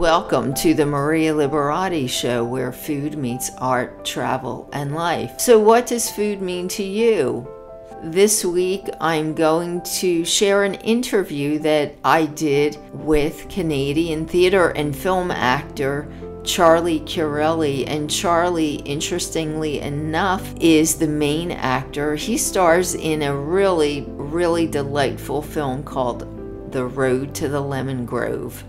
Welcome to the Maria Liberati Show, where food meets art, travel, and life. So, what does food mean to you? This week, I'm going to share an interview that I did with Canadian theater and film actor Charlie Chiarelli. And Charlie, interestingly enough, is the main actor. He stars in a really, really delightful film called The Road to the Lemon Grove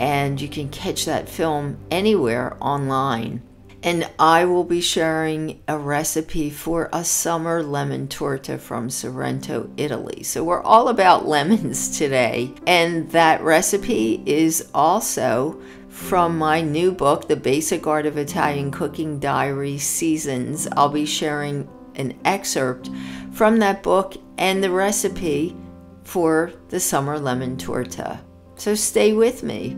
and you can catch that film anywhere online. And I will be sharing a recipe for a summer lemon torta from Sorrento, Italy. So we're all about lemons today. And that recipe is also from my new book, The Basic Art of Italian Cooking Diary Seasons. I'll be sharing an excerpt from that book and the recipe for the summer lemon torta. So stay with me.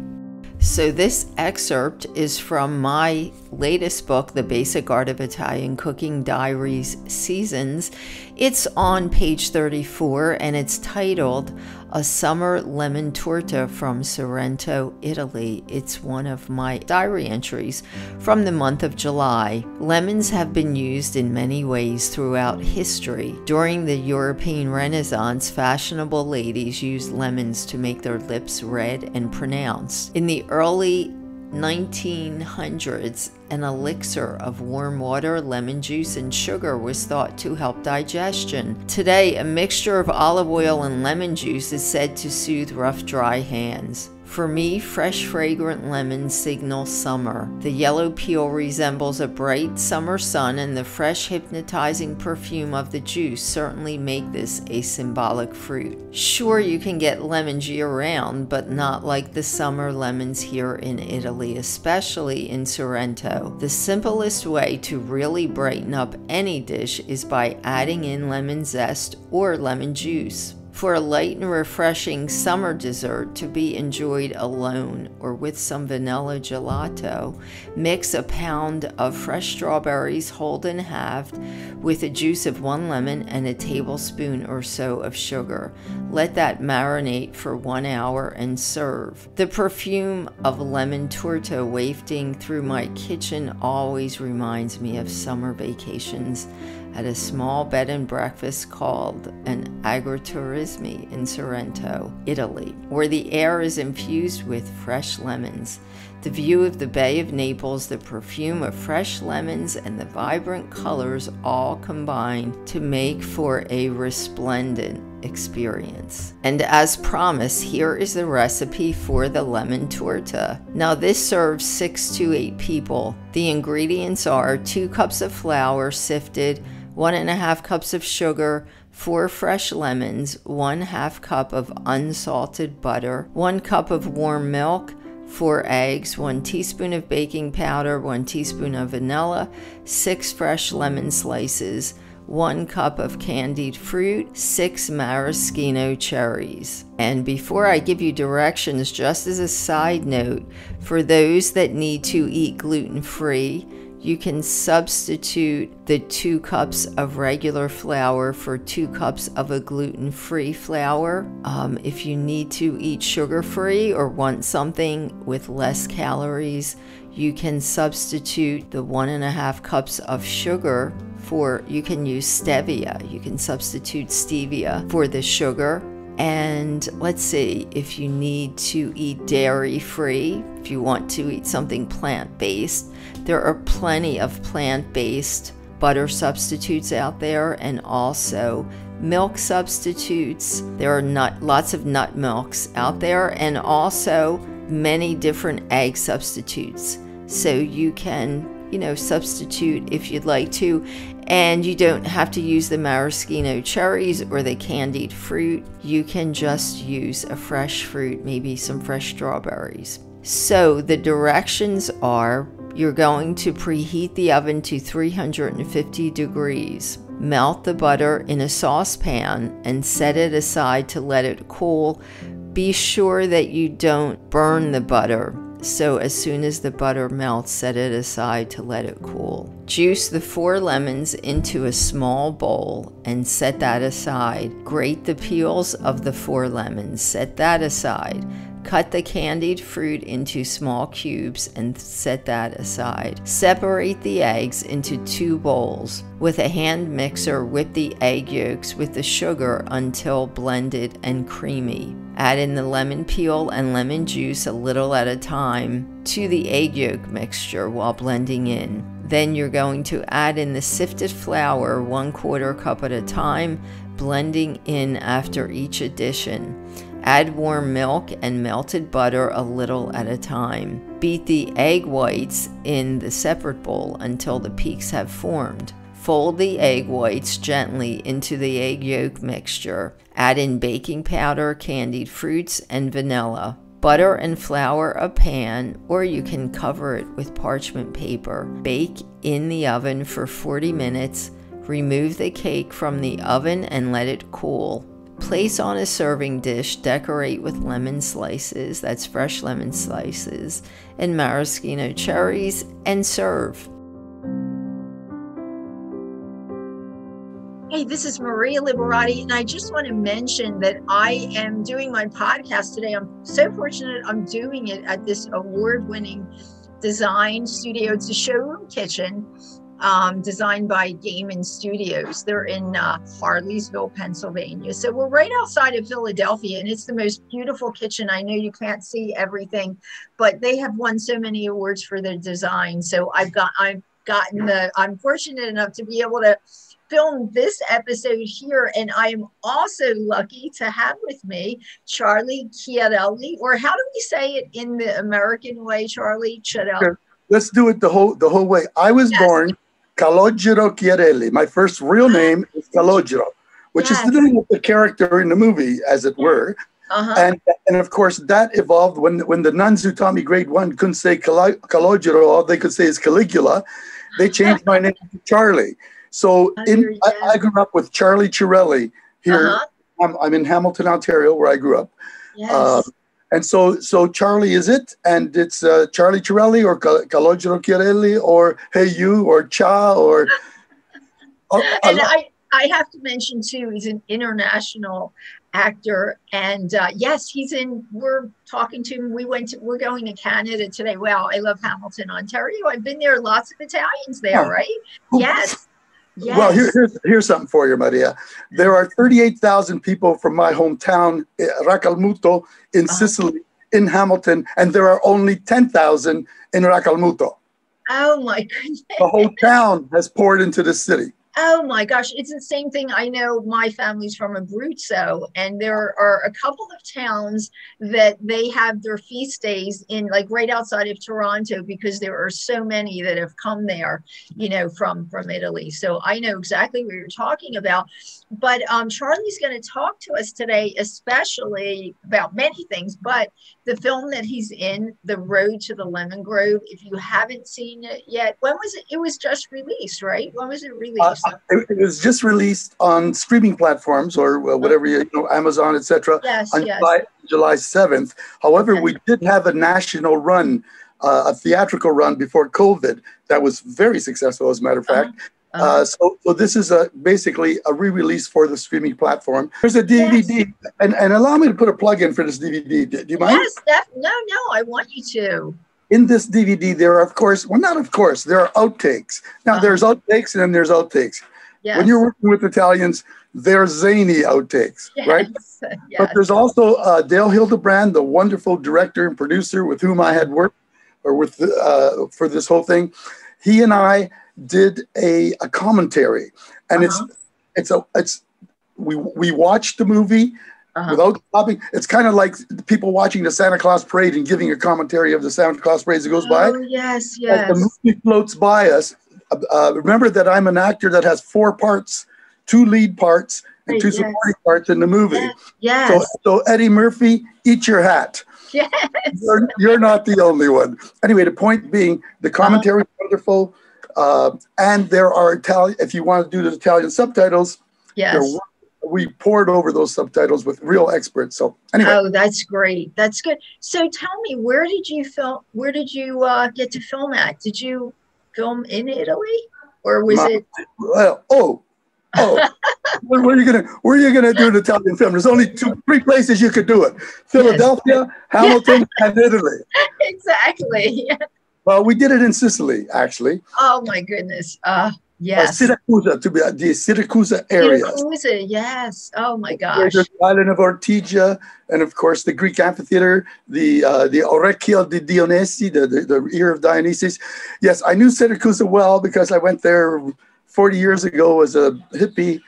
So, this excerpt is from my latest book, The Basic Art of Italian Cooking Diaries Seasons. It's on page 34 and it's titled A Summer Lemon Torta from Sorrento, Italy. It's one of my diary entries from the month of July. Lemons have been used in many ways throughout history. During the European Renaissance, fashionable ladies used lemons to make their lips red and pronounced. In the early 1900s, an elixir of warm water, lemon juice, and sugar was thought to help digestion. Today, a mixture of olive oil and lemon juice is said to soothe rough, dry hands. For me, fresh, fragrant lemons signal summer. The yellow peel resembles a bright summer sun, and the fresh, hypnotizing perfume of the juice certainly make this a symbolic fruit. Sure, you can get lemons year round, but not like the summer lemons here in Italy, especially in Sorrento. The simplest way to really brighten up any dish is by adding in lemon zest or lemon juice for a light and refreshing summer dessert to be enjoyed alone or with some vanilla gelato, mix a pound of fresh strawberries whole and halved with the juice of one lemon and a tablespoon or so of sugar. Let that marinate for one hour and serve. The perfume of lemon torta wafting through my kitchen always reminds me of summer vacations at a small bed and breakfast called an agriturismo in Sorrento, Italy, where the air is infused with fresh lemons. The view of the Bay of Naples, the perfume of fresh lemons, and the vibrant colors all combine to make for a resplendent experience. And as promised, here is the recipe for the lemon torta. Now, this serves six to eight people. The ingredients are two cups of flour sifted one and a half cups of sugar, four fresh lemons, one half cup of unsalted butter, one cup of warm milk, four eggs, one teaspoon of baking powder, one teaspoon of vanilla, six fresh lemon slices, one cup of candied fruit, six maraschino cherries. And before I give you directions, just as a side note, for those that need to eat gluten free, you can substitute the two cups of regular flour for two cups of a gluten free flour. Um, if you need to eat sugar free or want something with less calories, you can substitute the one and a half cups of sugar for, you can use stevia. You can substitute stevia for the sugar and let's see if you need to eat dairy free, if you want to eat something plant based, there are plenty of plant based butter substitutes out there and also milk substitutes. There are nut, lots of nut milks out there and also many different egg substitutes. So you can, you know, substitute if you'd like to and you don't have to use the maraschino cherries or the candied fruit. You can just use a fresh fruit, maybe some fresh strawberries. So the directions are you're going to preheat the oven to 350 degrees. Melt the butter in a saucepan and set it aside to let it cool. Be sure that you don't burn the butter so as soon as the butter melts, set it aside to let it cool. Juice the four lemons into a small bowl and set that aside. Grate the peels of the four lemons, set that aside. Cut the candied fruit into small cubes and set that aside. Separate the eggs into two bowls. With a hand mixer, whip the egg yolks with the sugar until blended and creamy. Add in the lemon peel and lemon juice a little at a time to the egg yolk mixture while blending in. Then you're going to add in the sifted flour one quarter cup at a time, blending in after each addition. Add warm milk and melted butter a little at a time. Beat the egg whites in the separate bowl until the peaks have formed. Fold the egg whites gently into the egg yolk mixture. Add in baking powder, candied fruits, and vanilla. Butter and flour a pan, or you can cover it with parchment paper. Bake in the oven for 40 minutes. Remove the cake from the oven and let it cool. Place on a serving dish, decorate with lemon slices, that's fresh lemon slices, and maraschino cherries, and serve. Hey, this is Maria Liberati, and I just want to mention that I am doing my podcast today. I'm so fortunate I'm doing it at this award winning design studio. It's a showroom kitchen um, designed by Gaiman Studios. They're in uh, Harleysville, Pennsylvania. So we're right outside of Philadelphia, and it's the most beautiful kitchen. I know you can't see everything, but they have won so many awards for their design. So I've got I've gotten the I'm fortunate enough to be able to film this episode here, and I am also lucky to have with me Charlie Chiarelli, or how do we say it in the American way, Charlie Chiarelli? Let's do it the whole the whole way. I was yes. born Calogero Chiarelli. My first real name is Calogero, which yes. is the name of the character in the movie, as it were. Uh-huh. And, and of course, that evolved when, when the nuns who taught me grade one couldn't say Calogero, all they could say is Caligula. They changed my name to Charlie. So in, I, I, grew up with Charlie Chiarelli here. Uh-huh. I'm, I'm, in Hamilton, Ontario, where I grew up. Yes. Uh, and so, so Charlie is it, and it's uh, Charlie Chiarelli or Calogero Chiarelli or Hey You or Cha or. or and I, I have to mention too, he's an international actor, and uh, yes, he's in. We're talking to him. We went. To, we're going to Canada today. Wow, I love Hamilton, Ontario. I've been there. Lots of Italians there, oh. right? Yes. Yes. Well, here, here's, here's something for you, Maria. There are 38,000 people from my hometown, eh, Racalmuto, in uh-huh. Sicily, in Hamilton, and there are only 10,000 in Racalmuto. Oh my goodness. The whole town has poured into the city. Oh my gosh, it's the same thing. I know my family's from Abruzzo, and there are a couple of towns that they have their feast days in, like right outside of Toronto, because there are so many that have come there, you know, from from Italy. So I know exactly what you're talking about. But um, Charlie's going to talk to us today, especially about many things, but the film that he's in, The Road to the Lemon Grove. If you haven't seen it yet, when was it? It was just released, right? When was it released? Uh, it, was just released on streaming platforms or uh, whatever you know, Amazon, etc. Yes, on yes. July, July 7th. However, we did have a national run, uh, a theatrical run before COVID that was very successful, as a matter of fact. Uh-huh. Uh, uh, so, so this is a basically a re-release for the streaming platform. There's a DVD, yes. and, and allow me to put a plug in for this DVD. Do, you mind? Yes, def- no, no, I want you to in this DVD, there are, of course, well, not of course, there are outtakes. Now, uh-huh. there's outtakes and then there's outtakes. Yes. When you're working with Italians, they're zany outtakes, yes. right? Yes. But there's also uh, Dale Hildebrand, the wonderful director and producer with whom I had worked or with uh, for this whole thing. He and I did a, a commentary, and uh-huh. it's it's a it's we we watched the movie uh-huh. without stopping. It's kind of like people watching the Santa Claus parade and giving a commentary of the Santa Claus parade as it goes oh, by. Yes, yes. As the movie floats by us. Uh, uh, remember that I'm an actor that has four parts, two lead parts and two yes. supporting parts in the movie. Yes. yes. So, so Eddie Murphy, eat your hat. Yes. You're, you're not the only one. Anyway, the point being, the commentary uh-huh. is wonderful. Uh, and there are Italian, if you want to do the Italian subtitles, yes we poured over those subtitles with real experts. So anyway. Oh, that's great. That's good. So tell me, where did you film? Where did you uh, get to film at? Did you film in Italy, or was My, it? Well, oh, Oh, where, where, are you gonna where are you gonna do an Italian film? There's only two, three places you could do it: Philadelphia, yes. Hamilton, and Italy. Exactly. Well, we did it in Sicily, actually. Oh my goodness. Uh, yes. Uh, Siracusa, to be uh, the Siracusa area. Siracusa, yes. Oh my gosh. There's the island of Ortigia, and of course the Greek amphitheater, the uh, the Orecchio di Dionisi, the, the, the ear of Dionysus. Yes, I knew Siracusa well because I went there 40 years ago as a hippie,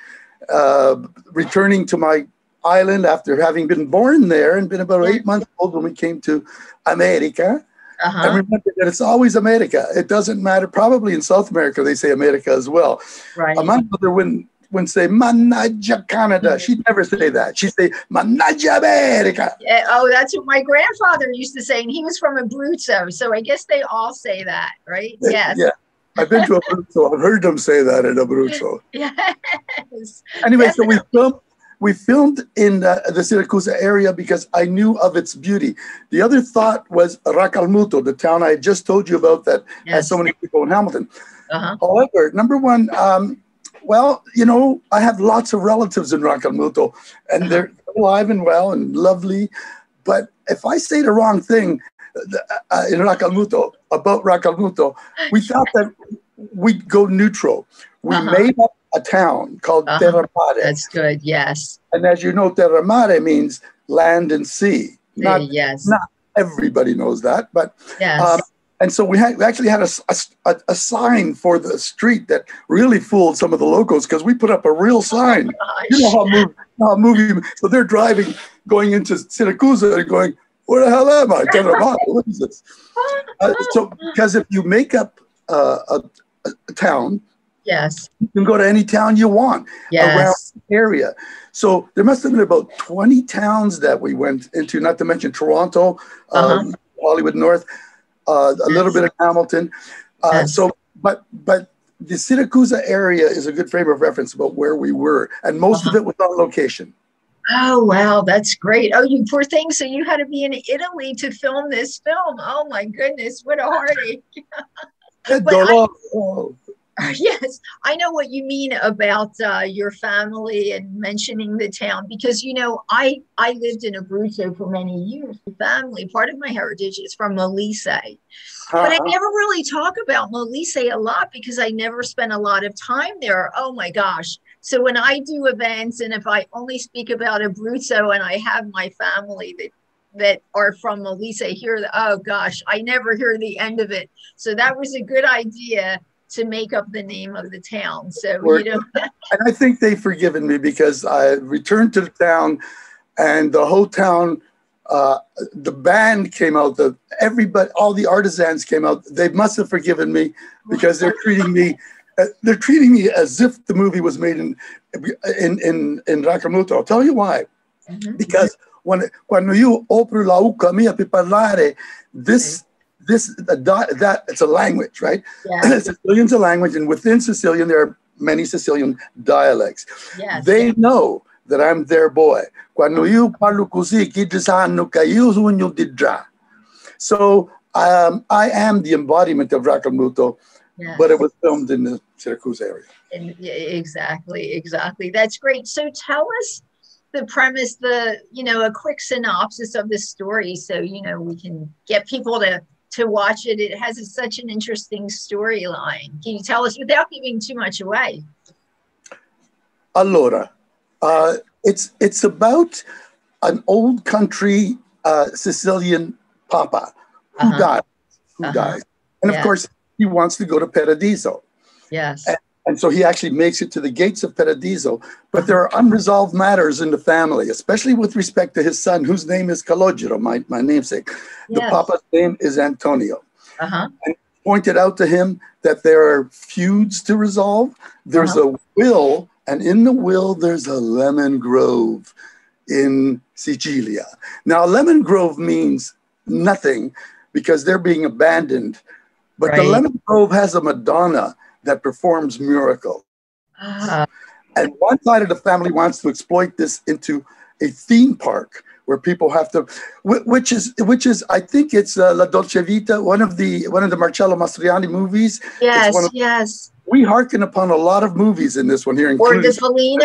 uh, returning to my island after having been born there and been about eight months old when we came to America. Uh-huh. And remember that it's always America. It doesn't matter. Probably in South America they say America as well. Right. Uh, my mother wouldn't wouldn't say Manaja Canada. Mm-hmm. She'd never say that. She'd say Manaja America. Yeah, oh, that's what my grandfather used to say, and he was from Abruzzo, so I guess they all say that, right? Yes. Yeah. I've been to Abruzzo. I've heard them say that in Abruzzo. yes. Anyway, Definitely. so we filmed we filmed in uh, the Siracusa area because I knew of its beauty. The other thought was Racalmuto, the town I just told you about that yes. has so many people in Hamilton. Uh-huh. However, number one, um, well, you know, I have lots of relatives in Racalmuto, and uh-huh. they're alive and well and lovely. But if I say the wrong thing uh, in Racalmuto about Racalmuto, we thought that we'd go neutral. We uh-huh. made up a town called uh-huh. Terra Mare. That's good. Yes. And as you know, Terra Mare means land and sea. Not, uh, yes. Not everybody knows that, but yes. Um, and so we, had, we actually had a, a, a, sign for the street that really fooled some of the locals because we put up a real sign. Oh you know how movie, how movie, so they're driving, going into Siracusa and going, where the hell am I? Terramare, what is this? Uh, so because if you make up uh, a, a town, Yes. You can go to any town you want yes. around the area. So there must have been about 20 towns that we went into, not to mention Toronto, uh-huh. um, Hollywood North, uh, a yes. little bit of Hamilton. Uh, yes. So, but, but the Siracusa area is a good frame of reference about where we were. And most uh-huh. of it was on location. Oh, wow. That's great. Oh, you poor thing. So you had to be in Italy to film this film. Oh, my goodness. What a heartache. I, oh. yes, I know what you mean about uh, your family and mentioning the town because you know I I lived in Abruzzo for many years. Family, part of my heritage is from Molise, uh-huh. but I uh-huh. never really talk about Molise a lot because I never spent a lot of time there. Oh my gosh! So when I do events and if I only speak about Abruzzo and I have my family that that are from Molise here, oh gosh, I never hear the end of it. So that was a good idea to make up the name of the town. So you know, and I think they've forgiven me because I returned to the town, and the whole town, uh, the band came out. The everybody, all the artisans came out. They must have forgiven me because they're treating me. Uh, they're treating me as if the movie was made in in in in Racalmuto. I'll tell you why. Mm-hmm. Because when quando io apro la uca mia per parlare, this this that it's a language, right? Yeah. Sicilian's a language, and within Sicilian there are many Sicilian dialects. Yes. They know that I'm their boy. Quando io parlo così, chi sanno che io sono di già. So um, I am the embodiment of Racalmuto, yes. but it was filmed in the Syracuse area. And, exactly, exactly. That's great. So tell us the premise, the you know, a quick synopsis of the story, so you know we can get people to to watch it. It has a, such an interesting storyline. Can you tell us without giving too much away? Allora, uh, it's it's about an old country uh, Sicilian papa who uh-huh. dies, who uh-huh. dies, and yeah. of course he wants to go to Paradiso. Yes. And, and so he actually makes it to the gates of Paradiso. But there are unresolved matters in the family, especially with respect to his son, whose name is Calogero, my, my namesake. Yes. The papa's name is Antonio. Uh-huh. And pointed out to him that there are feuds to resolve. There's uh-huh. a will, and in the will, there's a lemon grove in Sicilia. Now, lemon grove means nothing because they're being abandoned. But right. the lemon grove has a Madonna that performs miracles. Uh, and one side of the family wants to exploit this into a theme park where people have to, which is which is I think it's uh, La Dolce Vita, one of the one of the Marcello Mastroianni movies. Yes, yes. We hearken upon a lot of movies in this one here. Or the Fellini,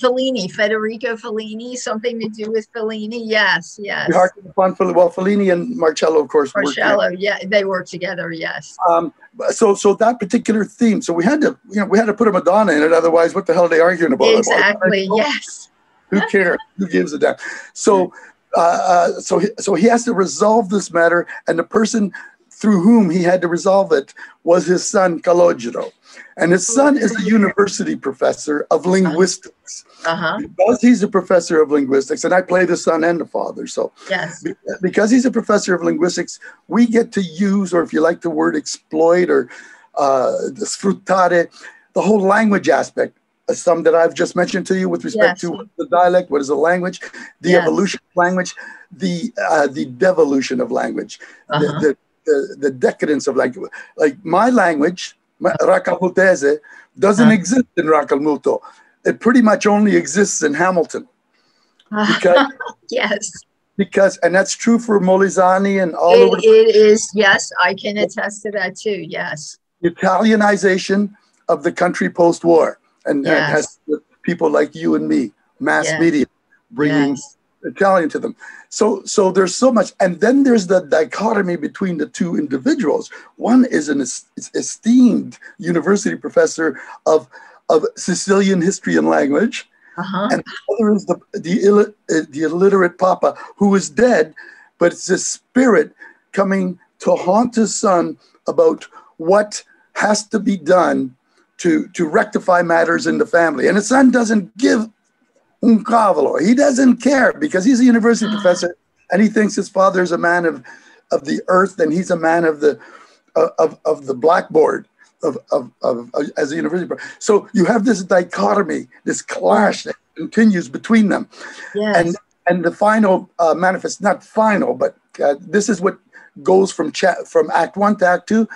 Fellini, Federico Fellini, something to do with Fellini. Yes, yes. We hearken upon well, Fellini and Marcello, of course. Marcello, yeah, they work together. Yes. Um, so, so that particular theme. So we had to, you know, we had to put a Madonna in it. Otherwise, what the hell are they arguing about? Exactly. Yes. Who cares? Who gives a damn? So. Uh, uh, so, he, so he has to resolve this matter, and the person through whom he had to resolve it was his son Calogero. And his son is a university professor of linguistics. Uh-huh. Because he's a professor of linguistics, and I play the son and the father. So, yes. because he's a professor of linguistics, we get to use, or if you like the word exploit or uh, sfruttare, the whole language aspect. Uh, some that I've just mentioned to you with respect yes. to the dialect, what is the language, the yes. evolution of language, the uh, the devolution of language, uh-huh. the, the, the, the decadence of language. Like my language, Racalmutese doesn't uh-huh. exist in Racalmuto. It pretty much only exists in Hamilton. Because, yes. Because, and that's true for Molizani and all it, over. The, it is, yes, I can attest to that too, yes. Italianization of the country post war. And, yes. and has people like you and me, mass yes. media, bringing yes. Italian to them. So, so there's so much, and then there's the dichotomy between the two individuals. One is an esteemed university professor of of Sicilian history and language, uh-huh. and the other is the the, uh, the illiterate papa who is dead, but it's a spirit coming to haunt his son about what has to be done to to rectify matters in the family, and his son doesn't give un cavolo. He doesn't care because he's a university professor and he thinks his father is a man of, of the earth and he's a man of the of, of the blackboard of, of, of, of as a university. So you have this dichotomy, this clash that continues between them. Yes. And and the final uh, manifest, not final, but uh, this is what goes from chat from Act One to Act Two.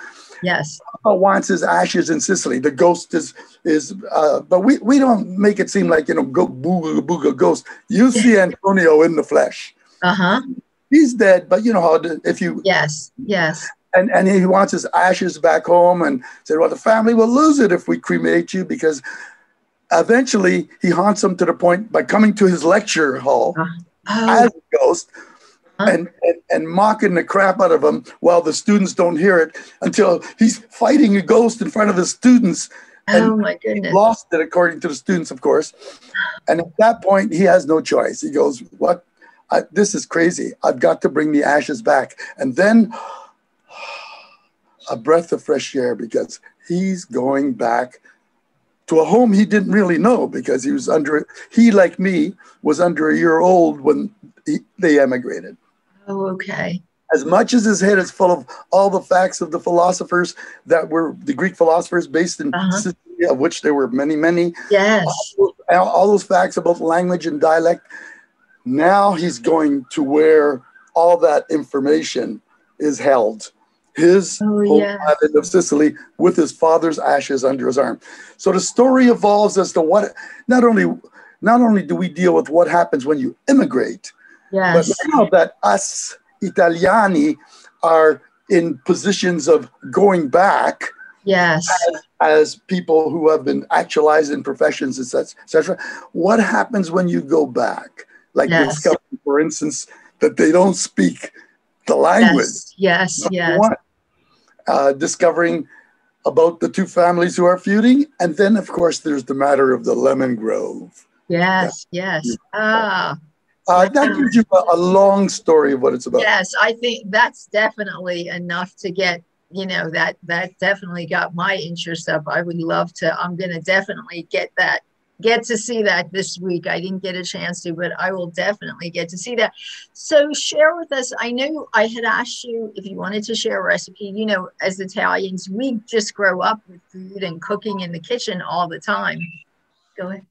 Yes. Papa wants his ashes in Sicily. The ghost is is, uh, but we, we don't make it seem like you know go booga booga ghost. You see Antonio in the flesh. Uh huh. He's dead, but you know how if you yes yes. And, and he wants his ashes back home and said, well, the family will lose it if we cremate you because eventually he haunts them to the point by coming to his lecture hall uh, oh. as a ghost and, and, and mocking the crap out of him while the students don't hear it until he's fighting a ghost in front of the students. oh my goodness. lost it according to the students, of course. And at that point, he has no choice. He goes, What? I, this is crazy. I've got to bring the ashes back. And then a breath of fresh air because he's going back to a home he didn't really know because he was under, he, like me, was under a year old when he, they emigrated. Oh, okay. As much as his head is full of all the facts of the philosophers that were the Greek philosophers based in uh-huh. Sicily, of which there were many, many. Yes. All, all those facts about language and dialect. Now he's going to where all that information is held. His oh, yes. island of Sicily with his father's ashes under his arm. So the story evolves as to what not only not only do we deal with what happens when you immigrate, Yes. But now that us Italiani are in positions of going back, yes, as, as people who have been actualized in professions, etc. etc., What happens when you go back? Like yes. discover, for instance, that they don't speak the language. Yes, yes. yes. Uh, discovering about the two families who are feuding, and then of course there's the matter of the lemon grove. Yes, yes. Ah. Uh, that gives you a, a, long story of what it's about. Yes, I think that's definitely enough to get you know that that definitely got my interest up. I would love to. I'm going to definitely get that get to see that this week. I didn't get a chance to, but I will definitely get to see that. So share with us. I know I had asked you if you wanted to share a recipe. You know, as Italians, we just grow up with food and cooking in the kitchen all the time. Go ahead.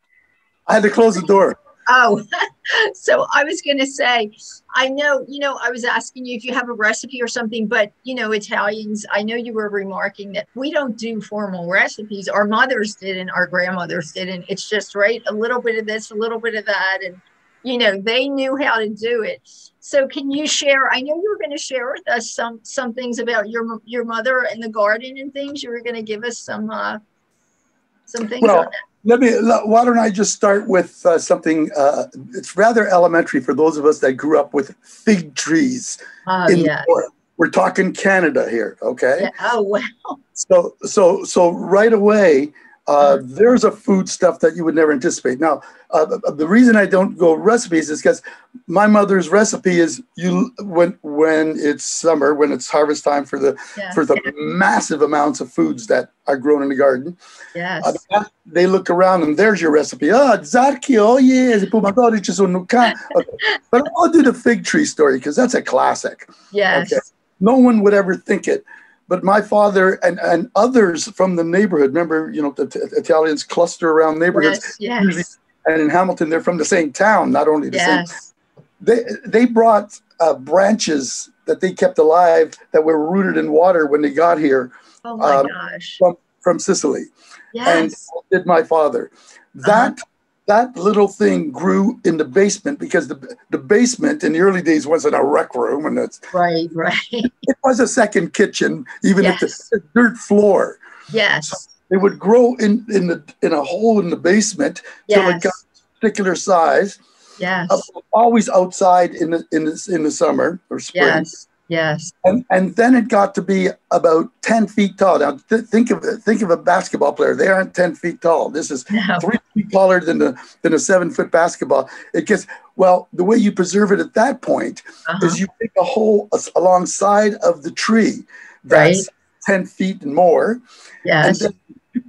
I had to close the door. Oh, so I was going to say, I know, you know, I was asking you if you have a recipe or something, but, you know, Italians, I know you were remarking that we don't do formal recipes. Our mothers didn't, our grandmothers didn't. It's just, right, a little bit of this, a little bit of that. And, you know, they knew how to do it. So can you share, I know you were going to share with us some, some things about your, your mother and the garden and things. You were going to give us some, uh, some things well, let me why don't i just start with uh, something uh, it's rather elementary for those of us that grew up with fig trees oh, yes. we're talking canada here okay yeah. oh wow so so so right away uh, there's a food stuff that you would never anticipate. Now, uh, the reason I don't go recipes is because my mother's recipe is you when when it's summer, when it's harvest time for the yes. for the massive amounts of foods that are grown in the garden. Yes. Uh, they look around and there's your recipe. Ah, oh, zarki, oh yeah, okay. But I'll do the fig tree story because that's a classic. Yes. Okay. No one would ever think it but my father and, and others from the neighborhood, remember, you know, the t- Italians cluster around neighborhoods. Yes, yes. And in Hamilton, they're from the same town, not only the yes. same. They, they brought uh, branches that they kept alive that were rooted in water when they got here. Oh my um, gosh. From, from Sicily. Yes. And did my father. That uh-huh that little thing grew in the basement because the, the basement in the early days wasn't a rec room and it's right right. It was a second kitchen even yes. if the dirt floor. Yes. So it would grow in in the in a hole in the basement yes. till it got a particular size. Yes. Uh, always outside in the in the, in the summer or spring. Yes Yes. And, and then it got to be about 10 feet tall. Now th- think of think of a basketball player. They aren't 10 feet tall. This is no. three feet taller than the than a seven foot basketball. It gets well, the way you preserve it at that point uh-huh. is you make a hole alongside of the tree that's right. 10 feet and more. Yes. And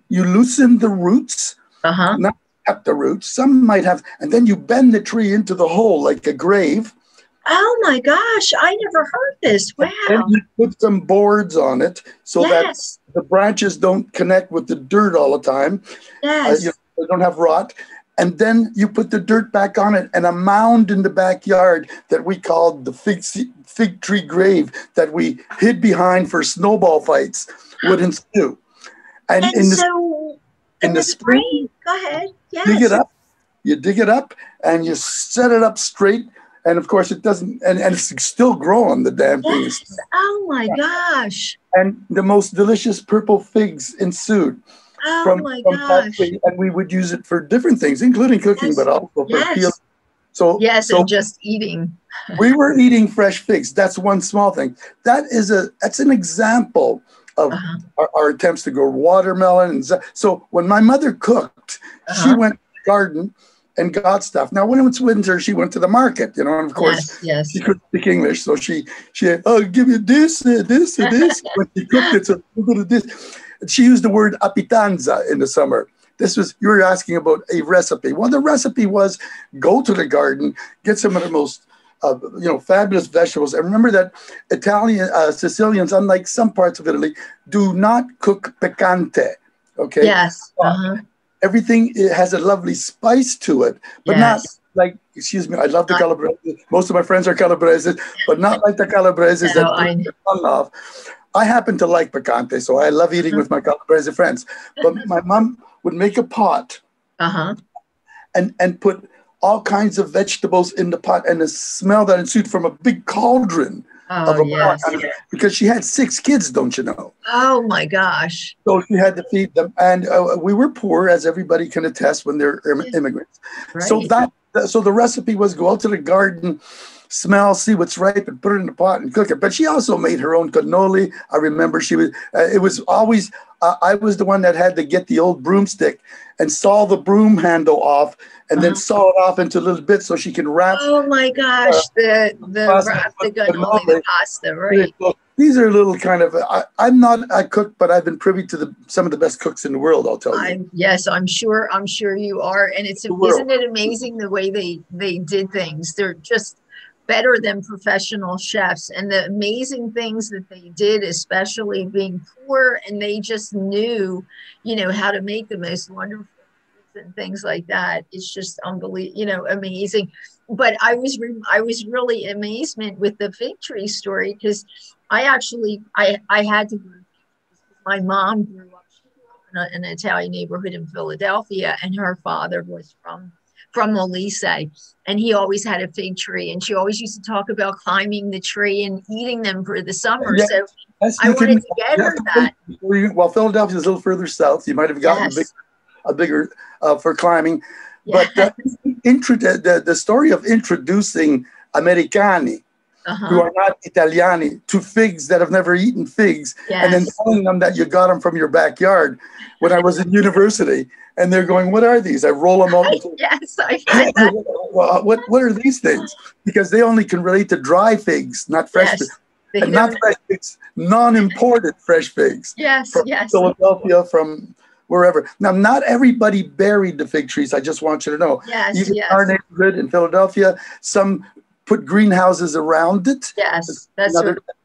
you loosen the roots. Uh-huh. Not cut the roots. Some might have, and then you bend the tree into the hole like a grave Oh my gosh, I never heard this. Wow. And you put some boards on it so yes. that the branches don't connect with the dirt all the time. Yes. Uh, you they don't have rot. And then you put the dirt back on it and a mound in the backyard that we called the fig, fig tree grave that we hid behind for snowball fights would ensue. And, and in the, so in, in the, the spring, spring, go ahead. Yes. Dig it up. You dig it up and you set it up straight and of course it doesn't and, and it's still growing the damn thing yes. oh my gosh and the most delicious purple figs ensued oh from, my from gosh and we would use it for different things including cooking yes. but also for yes. peeling so yes so and just eating we were eating fresh figs that's one small thing that is a that's an example of uh-huh. our, our, attempts to grow watermelon and so when my mother cooked uh-huh. she went garden and got stuff. Now, when it was winter, she went to the market, you know, and of course, yes, yes. she couldn't speak English, so she she had, oh, give me this, uh, this, and this. when she cooked it, so a little bit of this. She used the word apitanza in the summer. This was you were asking about a recipe. Well, the recipe was go to the garden, get some of the most uh, you know, fabulous vegetables. And remember that Italian, uh, Sicilians, unlike some parts of Italy, do not cook picante. Okay. Yes. Uh-huh everything it has a lovely spice to it, but yes. not like excuse me. I love the calabrese. Most of my friends are calabrese, but not like the calabrese no, that I off. I happen to like picante, so I love eating with my calabrese friends. But my mom would make a pot, uh-huh. and and put all kinds of vegetables in the pot, and the smell that ensued from a big cauldron oh, of a yes. because she had six kids, don't you know? Oh my gosh! So she had to feed them, and uh, we were poor, as everybody can attest when they're immigrants. Right. So that so the recipe was go out to the garden smell, see what's ripe, and put it in the pot and cook it. But she also made her own cannoli. I remember she was. Uh, it was always. Uh, I was the one that had to get the old broomstick and saw the broom handle off, and uh-huh. then saw it off into little bits so she can wrap. Oh my gosh, uh, the the wrap the cannoli, the pasta, right? these are little kind of. I, am not a cook, but I've been privy to the some of the best cooks in the world. I'll tell you. I'm, yes, I'm sure. I'm sure you are, and it's isn't it amazing the way they they did things? They're just better than professional chefs. And the amazing things that they did especially being poor and they just knew you know how to make the most wonderful and things like that it's just unbelievable you know amazing. But i was re- i was really amazement with the fig tree story because i actually i i had to my mom grew up in an italian neighborhood in philadelphia and her father was from from Molise, and he always had a fig tree, and she always used to talk about climbing the tree and eating them for the summer. Yeah, so I wanted to get her that. Well, Philadelphia is a little further south. You might have gotten yes. big. a bigger uh, for climbing. But uh, intro- the, the story of introducing Americani, uh-huh. who are not Italiani, to figs that have never eaten figs, yes. and then telling them that you got them from your backyard when I was in university. And they're going, "What are these?" I roll them out. yes, I well, what what are these things? Because they only can relate to dry figs, not fresh. Yes, figs. And not fresh figs, non-imported fresh figs. Yes, from yes. Philadelphia, from wherever. Now, not everybody buried the fig trees. I just want you to know. Yes, Even yes. our neighborhood in Philadelphia, some put greenhouses around it. Yes, that's Another, what,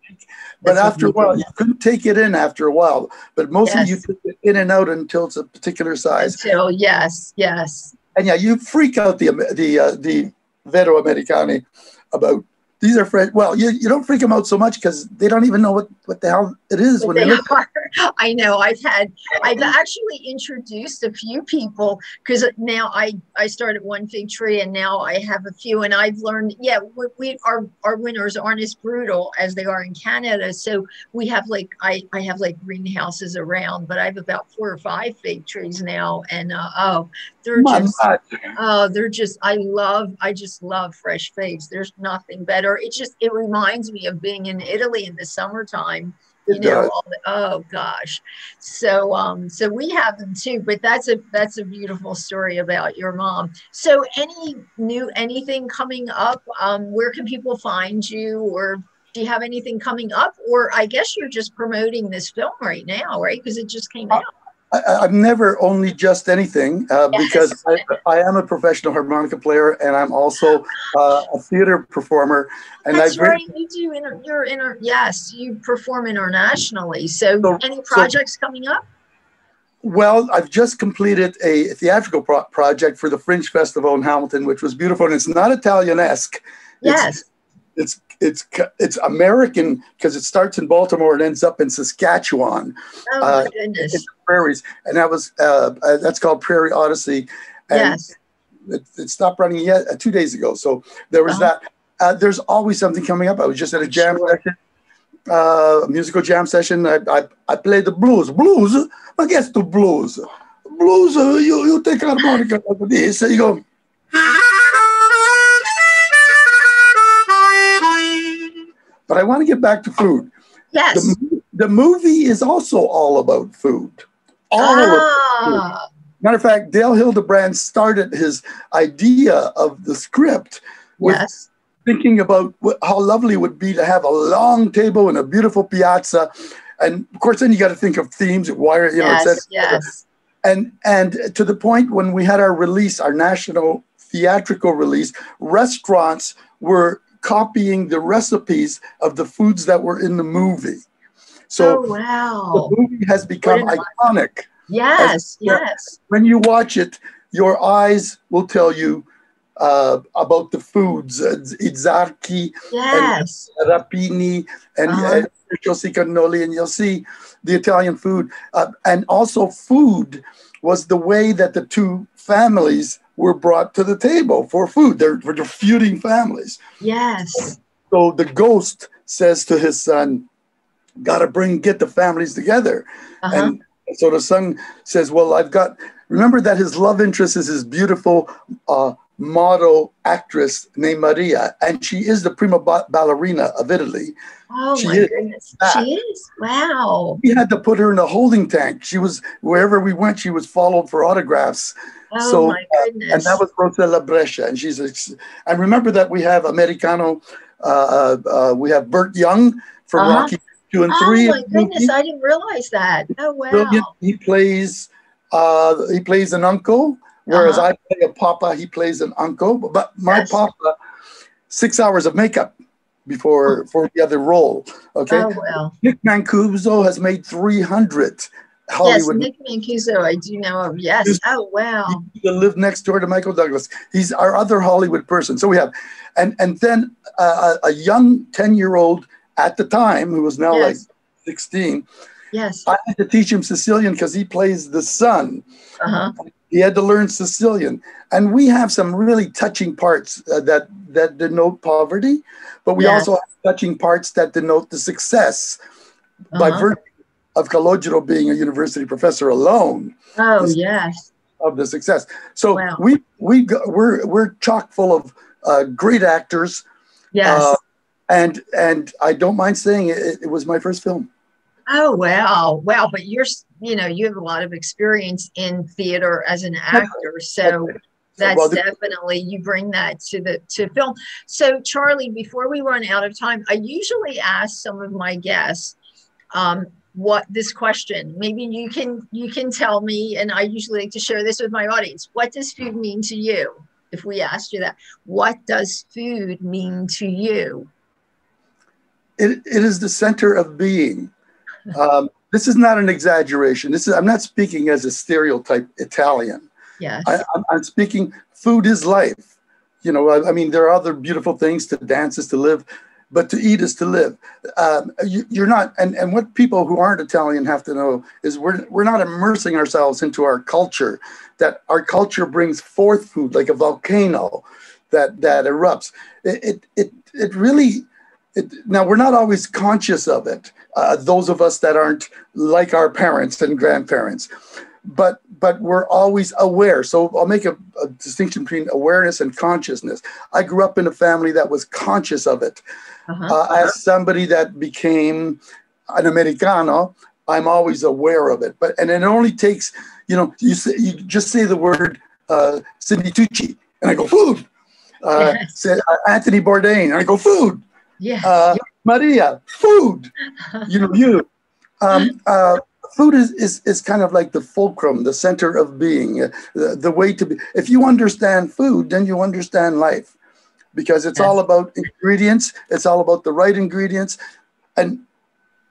But that's after a while, you couldn't take it in after a while. But mostly yes. you took it in and out until it's a particular size. Until yes, yes. And yeah, you freak out the the uh, the Vero Americani about these are fresh. Well, you, you don't freak them out so much because they don't even know what, what the hell it is when they, they are. I know. I've had. I've actually introduced a few people because now I I started one fig tree and now I have a few and I've learned. Yeah, we, we our our winters aren't as brutal as they are in Canada. So we have like I I have like greenhouses around, but I have about four or five fig trees now, and uh, oh, they're My just God. oh they're just I love I just love fresh figs. There's nothing better it just it reminds me of being in Italy in the summertime. You know, the, oh gosh. So um so we have them too, but that's a that's a beautiful story about your mom. So any new anything coming up? Um, where can people find you or do you have anything coming up? Or I guess you're just promoting this film right now, right? Because it just came uh, out. I, am never only just anything uh, yes. because I, I, am a professional harmonica player and I'm also uh, a theater performer. And That's I've right. Written, you do. Inter, you're inter, yes, you perform internationally. So, so any projects so, coming up? Well, I've just completed a theatrical pro- project for the Fringe Festival in Hamilton, which was beautiful. And it's not Italianesque. Yes. It's, it's it's it's American because it starts in Baltimore and ends up in Saskatchewan. Oh my uh, goodness! In the prairies, and that was uh, uh, that's called Prairie Odyssey. And yes. It, it, stopped running yet uh, two days ago. So there was uh-huh. that. Uh, there's always something coming up. I was just at a jam sure. session, uh, a musical jam session. I, I, I play the blues. Blues? I guess the blues. Blues, uh, you, you take harmonica like this. You go. But I want to get back to food. Yes. The, the movie is also all about food. All ah. food. Matter of fact, Dale Hildebrand started his idea of the script with yes. thinking about what, how lovely it would be to have a long table and a beautiful piazza. And of course, then you got to think of themes, wire, you yes, know, yes. And and to the point when we had our release, our national theatrical release, restaurants were copying the recipes of the foods that were in the movie. So oh, wow. the movie has become iconic. Yes, yes. When you watch it, your eyes will tell you uh, about the foods, uh, Izzarchi, yes. and Rapini, and uh-huh. you'll see cannoli, and you'll see the Italian food. Uh, and also, food was the way that the two families were brought to the table for food. They're, they're feuding families. Yes. So the ghost says to his son, "Gotta bring get the families together." Uh-huh. And so the son says, "Well, I've got." Remember that his love interest is his beautiful uh, model actress named Maria, and she is the prima ballerina of Italy. Oh she my is goodness, she is! Wow. We had to put her in a holding tank. She was wherever we went, she was followed for autographs. Oh so, my goodness! Uh, and that was Rossella Brescia, and she's. A, I remember that we have Americano. Uh, uh, we have Burt Young from uh-huh. Rocky two and three. Oh my goodness! I didn't realize that. Oh wow! Brilliant. He plays. Uh, he plays an uncle, whereas uh-huh. I play a papa. He plays an uncle. But my yes. papa, six hours of makeup before oh. for the other role. Okay. Oh well. Nick Mancuso has made three hundred Hollywood. Yes, Nick Mancuso, I do know of. Yes. He's, oh, wow. He lived next door to Michael Douglas. He's our other Hollywood person. So we have, and and then uh, a young ten year old at the time who was now yes. like sixteen. Yes. I had to teach him Sicilian because he plays the son. Uh-huh. He had to learn Sicilian, and we have some really touching parts uh, that that denote poverty, but we yes. also have touching parts that denote the success uh-huh. by virtue of Calogero being a university professor alone. Oh, yes. of the success. So wow. we we we're we're chock full of uh, great actors. Yes. Uh, and and I don't mind saying it, it was my first film. Oh wow, wow! But you're you know you have a lot of experience in theater as an actor, so that's well, definitely you bring that to the to film. So Charly, before we run out of time, I usually ask some of my guests um, what this question. Maybe you can you can tell me, and I usually like to share this with my audience. What does food mean to you? If we asked you that, what does food mean to you? It, it is the center of being. Um, this is not an exaggeration. This is I'm not speaking as a stereotype Italian. Yes. I, am speaking. Food is life. You know, I, I, mean, there are other beautiful things to dance is to live, but to eat is to live. Um, you, are not, and, and what people who aren't Italian have to know is we're, we're not immersing ourselves into our culture, that our culture brings forth food like a volcano that, that erupts. It, it, it, it really, it, now we're not always conscious of it, uh, those of us that aren't like our parents and grandparents but but we're always aware. So I'll make a, a, distinction between awareness and consciousness. I grew up in a family that was conscious of it. Uh-huh. Uh, as somebody that became an Americano, I'm always aware of it. But and it only takes, you know, you say, you just say the word uh, Cindy Tucci, and I go food. Uh, yes. say, uh, Anthony Bourdain, and I go food. Yeah. Uh, Maria, food. you know, you. Um, uh, food is, is, is kind of like the fulcrum, the center of being, uh, the, the way to be. If you understand food, then you understand life because it's all about ingredients, it's all about the right ingredients. And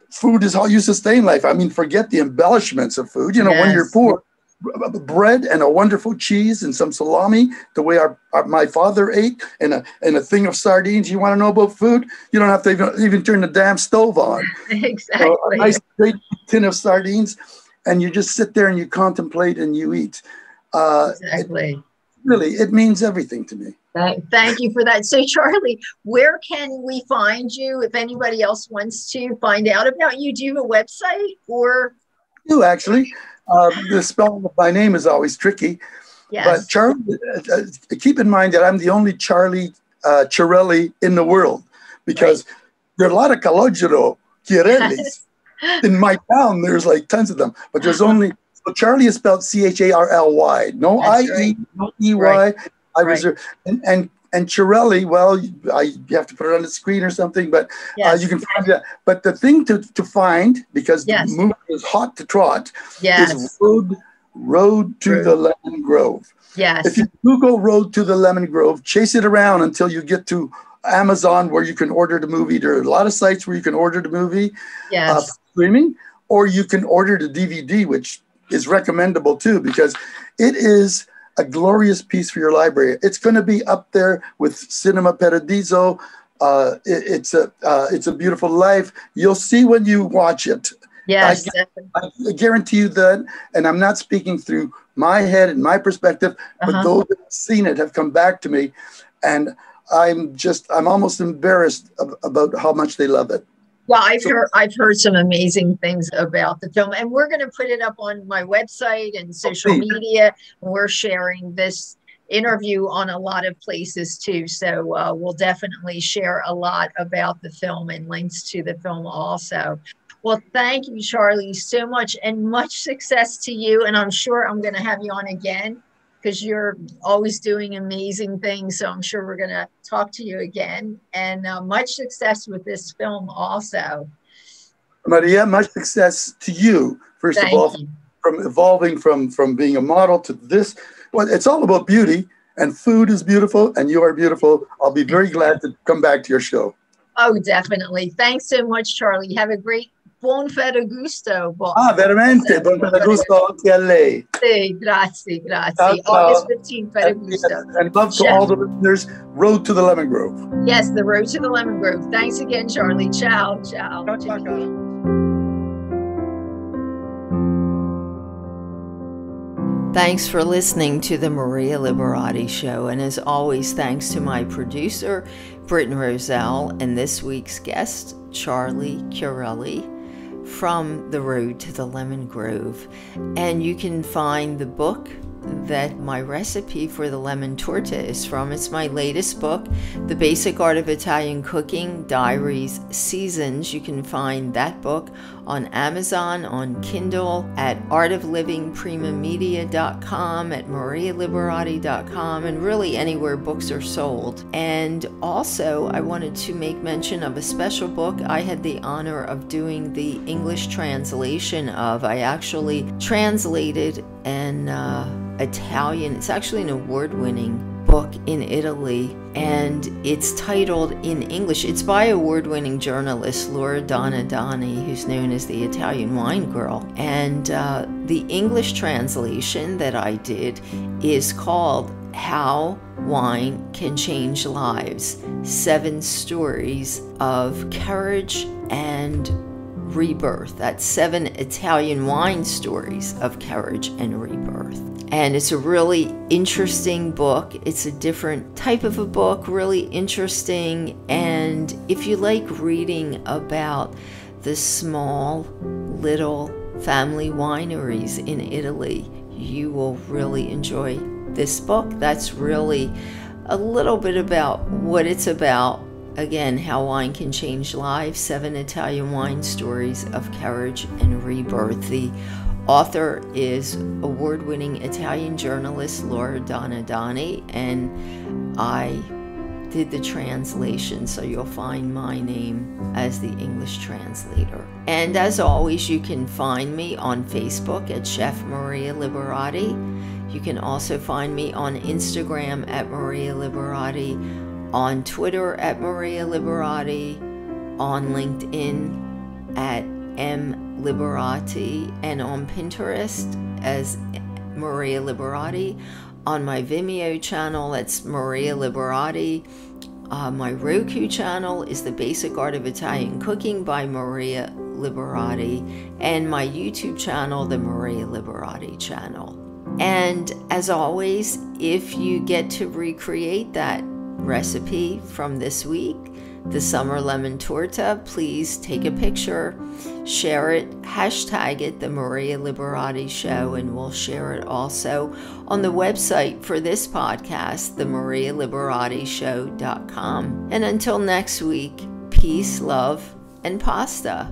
food is how you sustain life. I mean, forget the embellishments of food. You know, yes. when you're poor, bread and a wonderful cheese and some salami, the way our, our, my father ate, and a and a thing of sardines. You want to know about food? You don't have to even, even turn the damn stove on. exactly. So a nice great tin of sardines, and you just sit there and you contemplate and you eat. Uh, exactly. It, really, it means everything to me. Thank you for that. So, Charly, where can we find you if anybody else wants to find out about you? Do you have a website or? Do actually. Uh, the spelling of my name is always tricky. Yes. But Charly, uh, uh, keep in mind that I'm the only Charly uh, Chiarelli in the world because right. there are a lot of Calogero Chiarellis. Yes. In my town, there's like tons of them, but there's only so Charly is spelled C H A R L Y, no I E, right. no E Y. Right. I reserve and, and and Chiarelli, well, I, you have to put it on the screen or something, but uh, yes. uh, you can find that. But the thing to, to find, because yes. the movie is hot to trot, yes. is Road, Road to the Lemon Grove. Yes. If you Google Road to the Lemon Grove, chase it around until you get to Amazon where you can order the movie. There are a lot of sites where you can order the movie yes. uh, streaming, or you can order the DVD, which is recommendable too, because it is – a glorious piece for your library. It's going to be up there with Cinema Paradiso. Uh, it, it's a uh, it's a beautiful life. You'll see when you watch it. Yes, I, I, guarantee you that. And I'm not speaking through my head and my perspective, but uh-huh. those that have seen it have come back to me, and I'm just I'm almost embarrassed about how much they love it. Yeah, I've heard I've heard some amazing things about the film, and we're going to put it up on my website and social media. We're sharing this interview on a lot of places too, so uh, we'll definitely share a lot about the film and links to the film also. Well, thank you, Charly, so much, and much success to you. And I'm sure I'm going to have you on again because you're always doing amazing things. So I'm sure we're going to talk to you again. And uh, much success with this film, also. Maria, much success to you, first Thank of all, you. from evolving from, from being a model to this. Well, it's all about beauty, and food is beautiful, and you are beautiful. I'll be very glad to come back to your show. Oh, definitely. Thanks so much, Charly. Have a great buon Ferragosto. Buon. Ah, veramente? Buon Ferragosto anche a lei. Sì, grazie, grazie. Ciao, ciao. August 15, Ferragosto. And, and love to Chef. all the listeners. Road to the Lemon Grove. Yes, the Road to the Lemon Grove. Thanks again, Charly. Ciao, ciao. ciao, ciao. Thanks for listening to the Maria Liberati Show. And as always, thanks to my producer, Britton Roselle, and this week's guest, Charly Chiarelli from The Road to the Lemon Grove. And you can find the book, that my recipe for the lemon torta is from. It's my latest book, The Basic Art of Italian Cooking Diaries Seasons. You can find that book on Amazon, on Kindle, at artoflivingprimamedia.com, at marialiberati.com, and really anywhere books are sold. And also, I wanted to make mention of a special book I had the honor of doing the English translation of. I actually translated an uh, Italian, it's actually an award winning book in Italy, and it's titled in English. It's by award winning journalist Laura Donadoni, who's known as the Italian Wine Girl. And uh, the English translation that I did is called How Wine Can Change Lives Seven Stories of Courage and rebirth. That's seven Italian wine stories of courage and rebirth. And it's a really interesting book. It's a different type of a book, really interesting. And if you like reading about the small, little family wineries in Italy, you will really enjoy this book. That's really a little bit about what it's about Again, How Wine Can Change Lives Seven Italian Wine Stories of Courage and Rebirth. The author is award winning Italian journalist Laura Donadoni, and I did the translation, so you'll find my name as the English translator. And as always, you can find me on Facebook at Chef Maria Liberati. You can also find me on Instagram at Maria Liberati on Twitter at Maria Liberati, on LinkedIn at M Liberati, and on Pinterest as Maria Liberati. On my Vimeo channel, it's Maria Liberati. Uh, my Roku channel is The Basic Art of Italian Cooking by Maria Liberati, and my YouTube channel, the Maria Liberati channel. And as always, if you get to recreate that recipe from this week, the summer lemon torta, please take a picture, share it, hashtag it, the Maria Liberati Show, and we'll share it also on the website for this podcast, the marialiberatishow.com. And until next week, peace, love, and pasta.